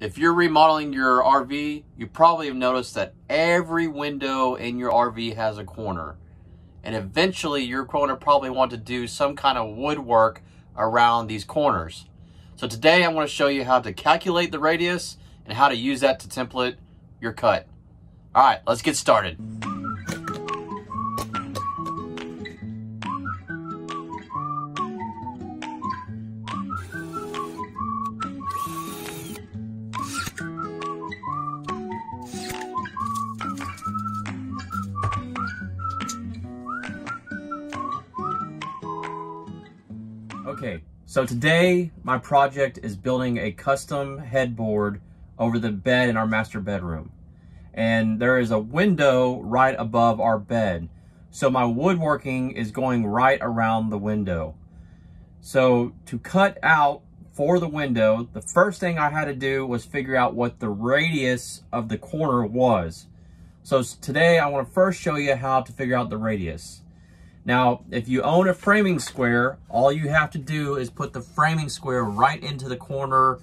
if you're remodeling your RV, you probably have noticed that every window in your RV has a corner. And eventually you're going to probably want to do some kind of woodwork around these corners. So today I'm going to show you how to calculate the radius and how to use that to template your cut. All right, let's get started. Okay, so today my project is building a custom headboard over the bed in our master bedroom. And there is a window right above our bed. So my woodworking is going right around the window. So to cut out for the window, the first thing I had to do was figure out what the radius of the corner was. So today I want to first show you how to figure out the radius. Now, if you own a framing square, all you have to do is put the framing square right into the corner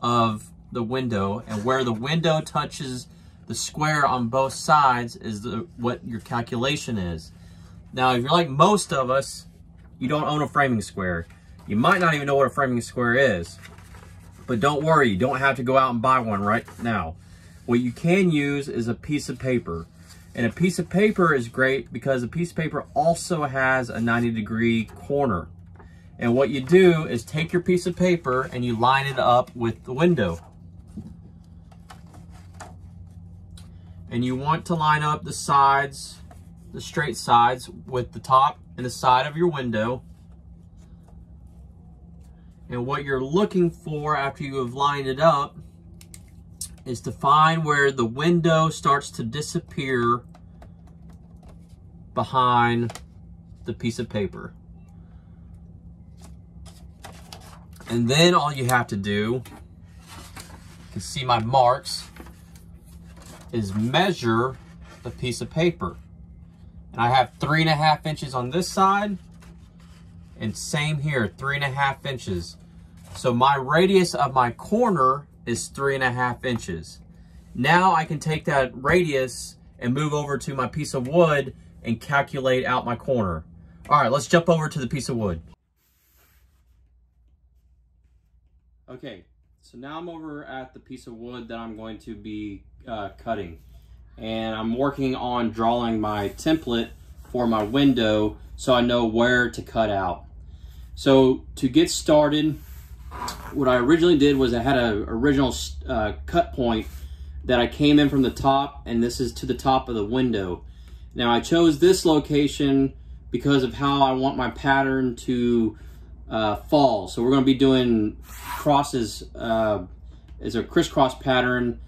of the window and where the window touches the square on both sides is the, what your calculation is. Now, if you're like most of us, you don't own a framing square. You might not even know what a framing square is. But don't worry, you don't have to go out and buy one right now. What you can use is a piece of paper. And a piece of paper is great because a piece of paper also has a 90 degree corner. And what you do is take your piece of paper and you line it up with the window. And you want to line up the sides, the straight sides with the top and the side of your window. And what you're looking for after you have lined it up is to find where the window starts to disappear behind the piece of paper. And then all you have to do, you can see my marks, is measure the piece of paper. And I have three and a half inches on this side, and same here, three and a half inches. So my radius of my corner is three and a half inches. Now I can take that radius and move over to my piece of wood and calculate out my corner. All right, let's jump over to the piece of wood. Okay, so now I'm over at the piece of wood that I'm going to be uh, cutting. And I'm working on drawing my template for my window so I know where to cut out. So to get started, what I originally did was I had an original uh, cut point that I came in from the top and this is to the top of the window. Now I chose this location because of how I want my pattern to uh, fall. So we're going to be doing crosses uh, as a crisscross pattern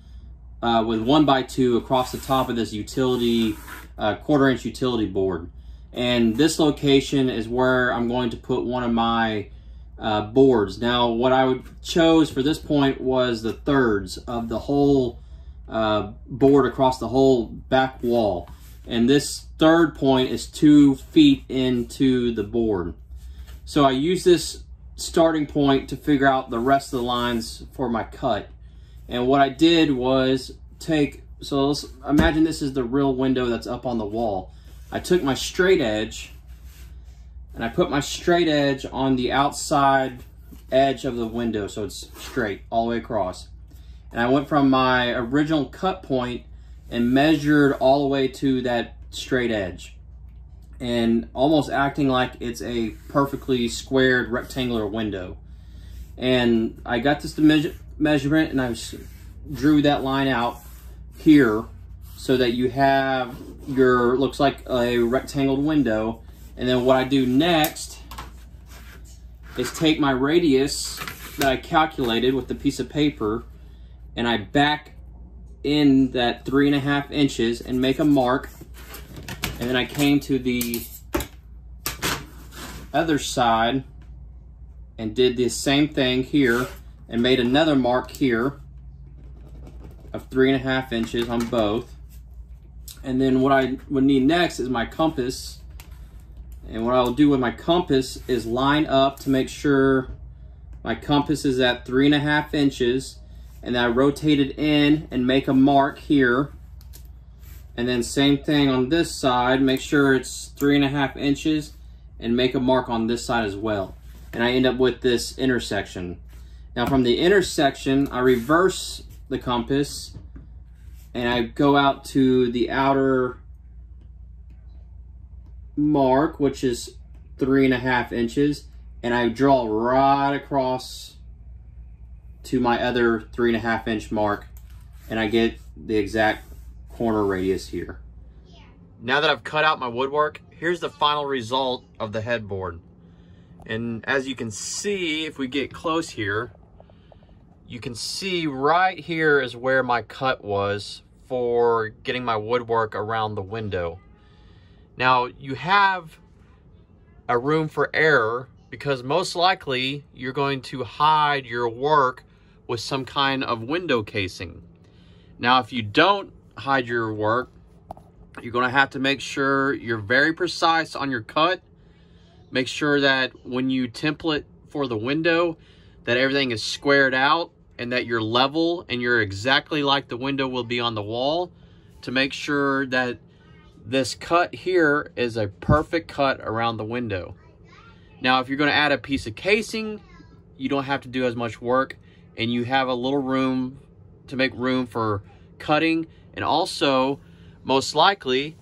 uh, with one by two across the top of this utility, uh, quarter inch utility board. And this location is where I'm going to put one of my uh, boards. Now, what I would chose for this point was the thirds of the whole uh, board across the whole back wall. And this third point is two feet into the board. So I use this starting point to figure out the rest of the lines for my cut. And what I did was take, so imagine this is the real window that's up on the wall. I took my straight edge and I put my straight edge on the outside edge of the window so it's straight all the way across. And I went from my original cut point and measured all the way to that straight edge and almost acting like it's a perfectly squared rectangular window. And I got this measure, measurement and I drew that line out here so that you have your, looks like a rectangled window. And then what I do next is take my radius that I calculated with the piece of paper and I back in that three and a half inches and make a mark. And then I came to the other side and did the same thing here and made another mark here of three and a half inches on both. And then what I would need next is my compass. And what I'll do with my compass is line up to make sure my compass is at three and a half inches and then I rotate it in and make a mark here. And then same thing on this side, make sure it's three and a half inches and make a mark on this side as well. And I end up with this intersection. Now from the intersection, I reverse the compass and I go out to the outer mark, which is three and a half inches, and I draw right across to my other three and a half inch mark and I get the exact corner radius here. Now that I've cut out my woodwork, here's the final result of the headboard. And as you can see, if we get close here, you can see right here is where my cut was for getting my woodwork around the window. Now you have a room for error because most likely you're going to hide your work with some kind of window casing. Now, if you don't hide your work, you're going to have to make sure you're very precise on your cut. Make sure that when you template for the window, that everything is squared out and that you're level and you're exactly like the window will be on the wall to make sure that this cut here is a perfect cut around the window. Now, if you're going to add a piece of casing, you don't have to do as much work and you have a little room to make room for cutting and also most likely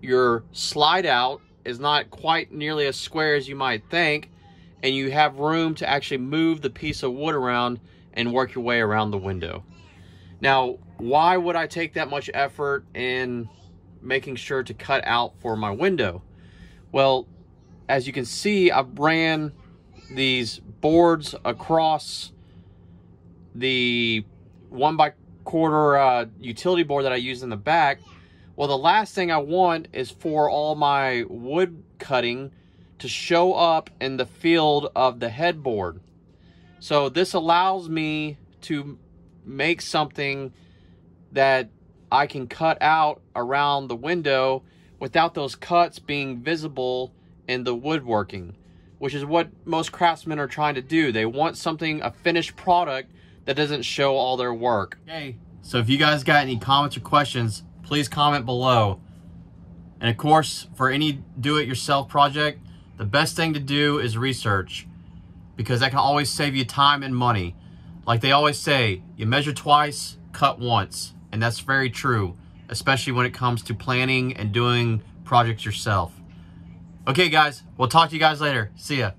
your slide out is not quite nearly as square as you might think and you have room to actually move the piece of wood around and work your way around the window. Now, why would I take that much effort in making sure to cut out for my window? Well, as you can see, I ran these boards across the one by quarter uh, utility board that I use in the back. Well, the last thing I want is for all my wood cutting to show up in the field of the headboard. So this allows me to make something that I can cut out around the window without those cuts being visible in the woodworking, which is what most craftsmen are trying to do. They want something, a finished product that doesn't show all their work. Okay, so if you guys got any comments or questions, please comment below. And of course, for any do-it-yourself project, the best thing to do is research because that can always save you time and money. Like they always say, you measure twice, cut once. And that's very true, especially when it comes to planning and doing projects yourself. Okay, guys, we'll talk to you guys later. See ya.